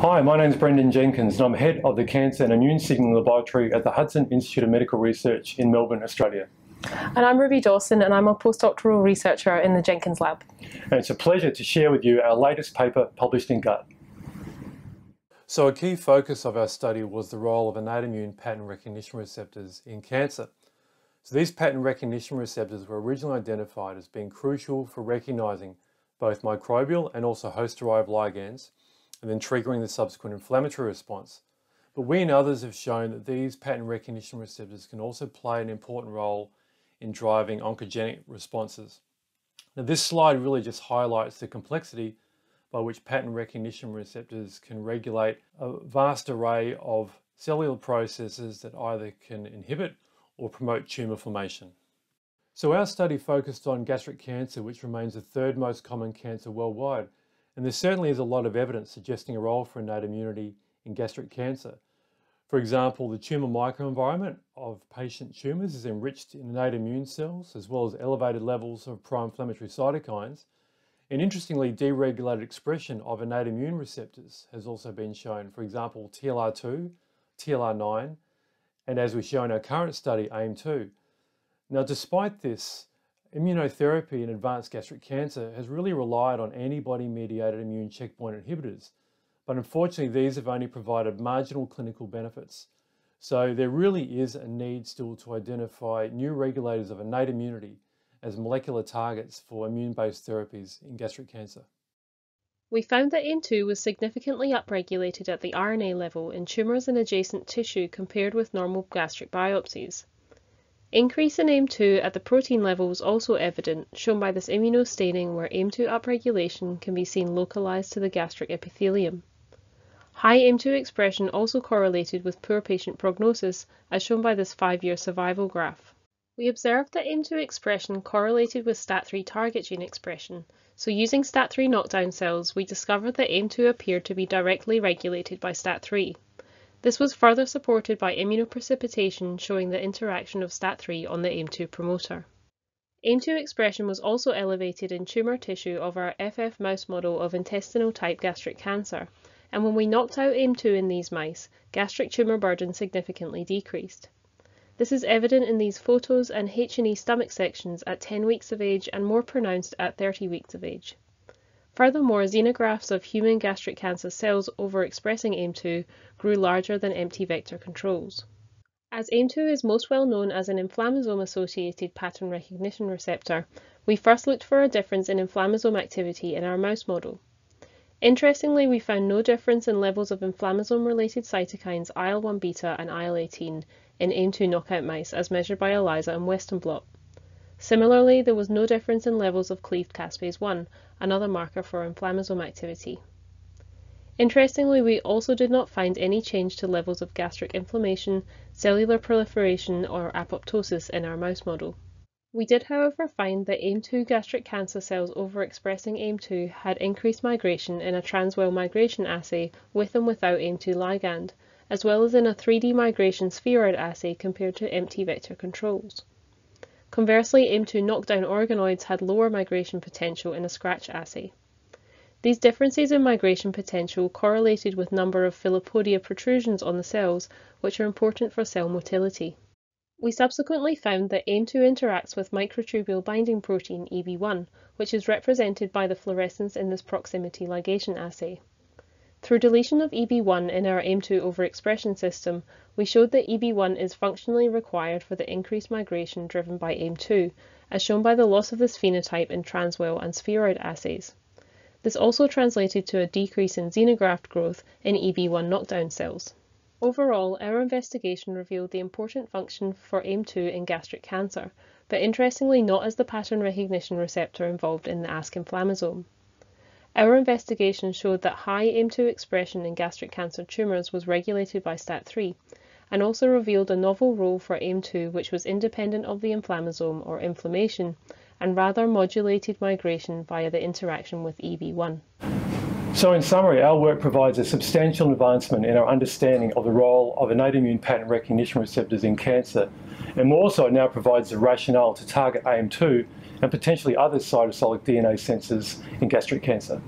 Hi, my name is Brendan Jenkins and I'm head of the Cancer and Immune Signaling Laboratory at the Hudson Institute of Medical Research in Melbourne, Australia. And I'm Ruby Dawson and I'm a postdoctoral researcher in the Jenkins Lab. And it's a pleasure to share with you our latest paper published in Gut. So a key focus of our study was the role of innate immune pattern recognition receptors in cancer. So these pattern recognition receptors were originally identified as being crucial for recognizing both microbial and also host-derived ligands and then triggering the subsequent inflammatory response. But we and others have shown that these pattern recognition receptors can also play an important role in driving oncogenic responses. Now this slide really just highlights the complexity by which pattern recognition receptors can regulate a vast array of cellular processes that either can inhibit or promote tumour formation. So our study focused on gastric cancer, which remains the third most common cancer worldwide, and there certainly is a lot of evidence suggesting a role for innate immunity in gastric cancer. For example, the tumour microenvironment of patient tumours is enriched in innate immune cells as well as elevated levels of pro-inflammatory cytokines. And interestingly, deregulated expression of innate immune receptors has also been shown. For example, TLR2, TLR9, and as we show in our current study, AIM2. Now, despite this, Immunotherapy in advanced gastric cancer has really relied on antibody-mediated immune checkpoint inhibitors, but unfortunately these have only provided marginal clinical benefits. So there really is a need still to identify new regulators of innate immunity as molecular targets for immune-based therapies in gastric cancer. We found that AIM2 was significantly upregulated at the RNA level in tumours and adjacent tissue compared with normal gastric biopsies. Increase in AIM2 at the protein level was also evident, shown by this immunostaining where AIM2 upregulation can be seen localized to the gastric epithelium. High AIM2 expression also correlated with poor patient prognosis, as shown by this five-year survival graph. We observed that AIM2 expression correlated with STAT3 target gene expression, so using STAT3 knockdown cells, we discovered that AIM2 appeared to be directly regulated by STAT3. This was further supported by immunoprecipitation showing the interaction of STAT3 on the AIM2 promoter. AIM2 expression was also elevated in tumour tissue of our FF mouse model of intestinal type gastric cancer, and when we knocked out AIM2 in these mice, gastric tumour burden significantly decreased. This is evident in these photos and H&E stomach sections at 10 weeks of age and more pronounced at 30 weeks of age. Furthermore, xenografts of human gastric cancer cells overexpressing AIM2 grew larger than empty vector controls. As AIM2 is most well known as an inflammasome-associated pattern recognition receptor, we first looked for a difference in inflammasome activity in our mouse model. Interestingly, we found no difference in levels of inflammasome-related cytokines IL-1 beta and IL-18 in AIM2 knockout mice as measured by ELISA and Western blot. Similarly, there was no difference in levels of cleaved caspase 1, another marker for inflammasome activity. Interestingly, we also did not find any change to levels of gastric inflammation, cellular proliferation, or apoptosis in our mouse model. We did, however, find that AIM2 gastric cancer cells overexpressing AIM2 had increased migration in a transwell migration assay with and without AIM2 ligand, as well as in a 3D migration spheroid assay compared to empty vector controls. Conversely, AIM2 knockdown organoids had lower migration potential in a scratch assay. These differences in migration potential correlated with number of filopodia protrusions on the cells, which are important for cell motility. We subsequently found that AIM2 interacts with microtubule binding protein EB1, which is represented by the fluorescence in this proximity ligation assay. Through deletion of EB1 in our AIM2 overexpression system, we showed that EB1 is functionally required for the increased migration driven by AIM2, as shown by the loss of this phenotype in transwell and spheroid assays. This also translated to a decrease in xenograft growth in EB1 knockdown cells. Overall, our investigation revealed the important function for AIM2 in gastric cancer, but interestingly not as the pattern recognition receptor involved in the ASK inflammasome. Our investigation showed that high AIM2 expression in gastric cancer tumours was regulated by STAT3, and also revealed a novel role for AIM2 which was independent of the inflammasome or inflammation, and rather modulated migration via the interaction with EB1. So in summary, our work provides a substantial advancement in our understanding of the role of innate immune pattern recognition receptors in cancer, and more so it now provides the rationale to target AIM2 and potentially other cytosolic DNA sensors in gastric cancer.